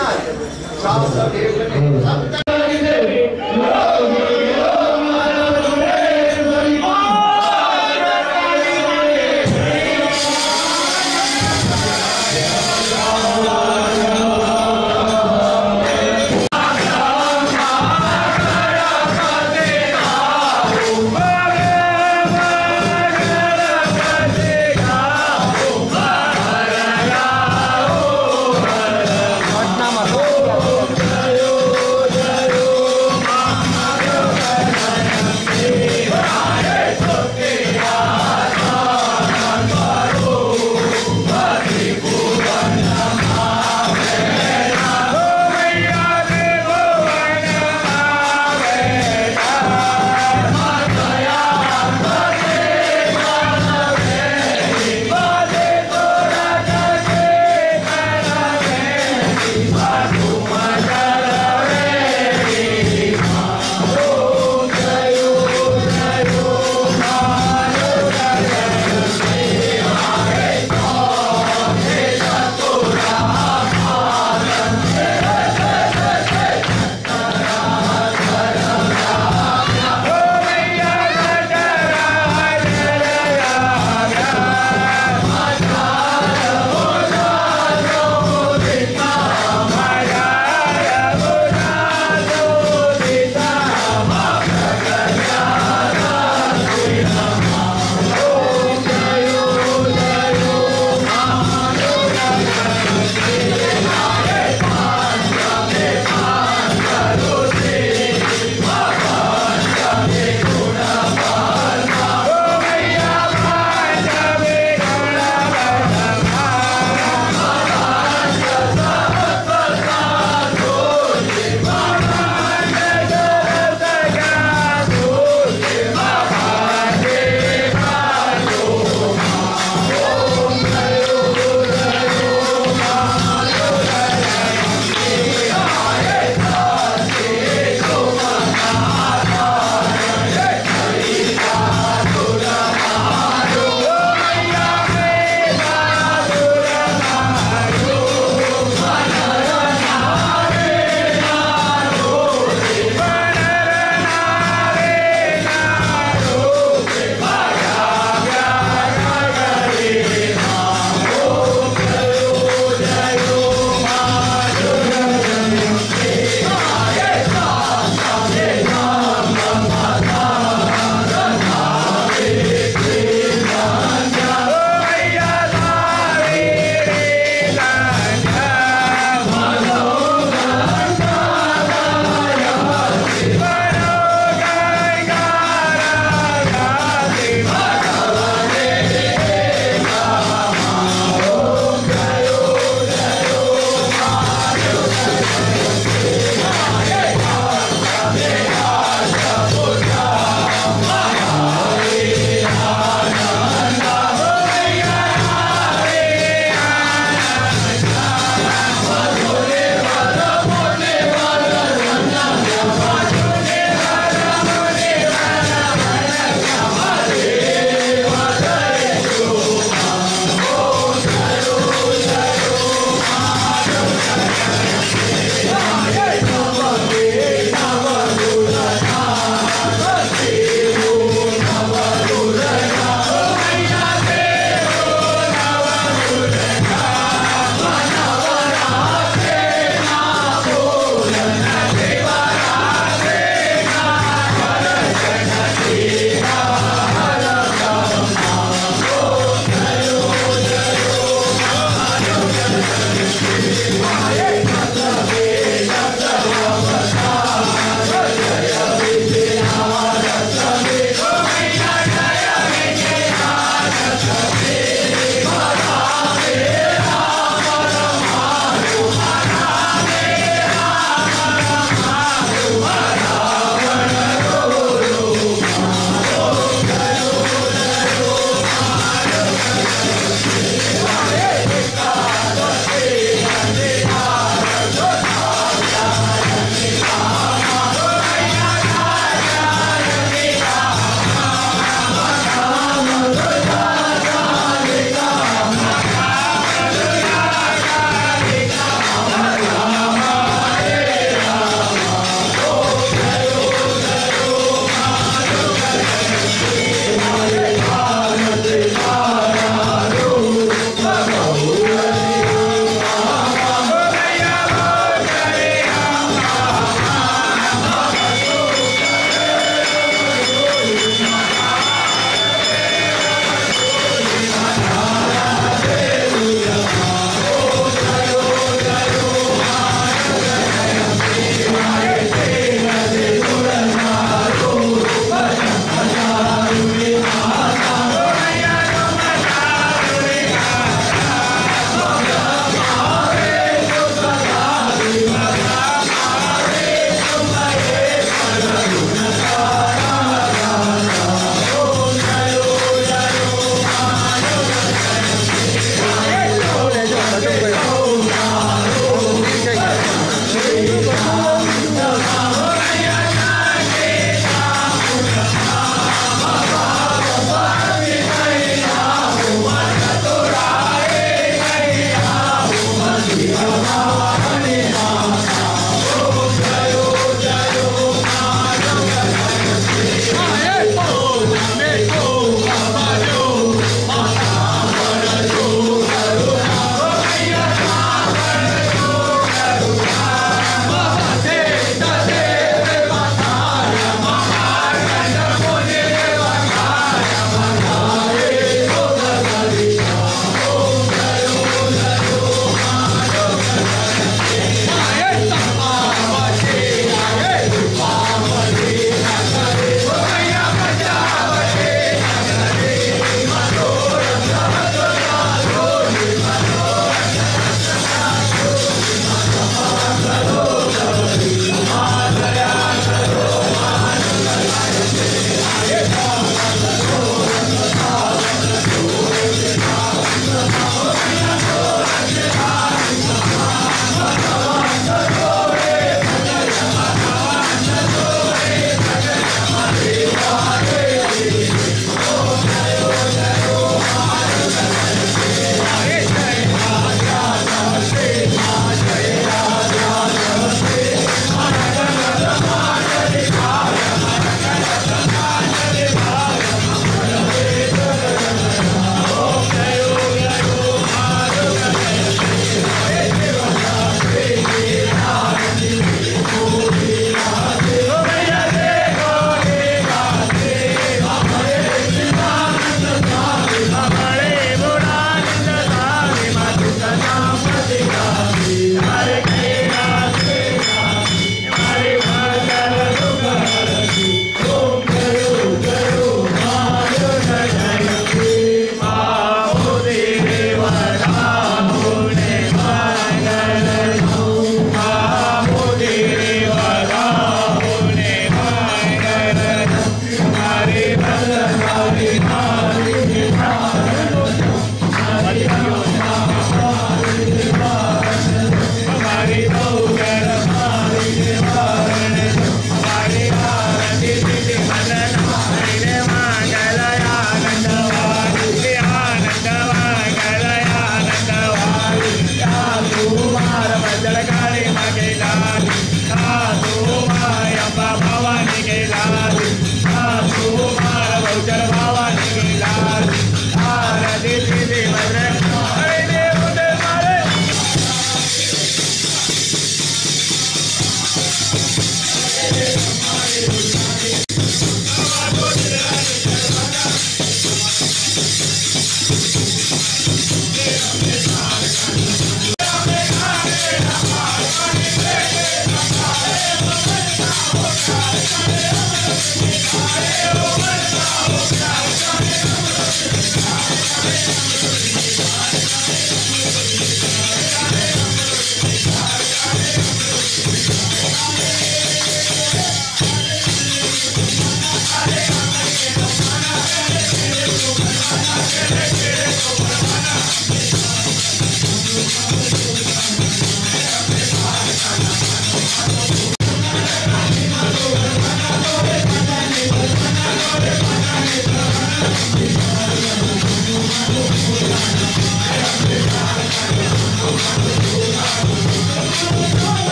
संभाल लेना सास देव ने सब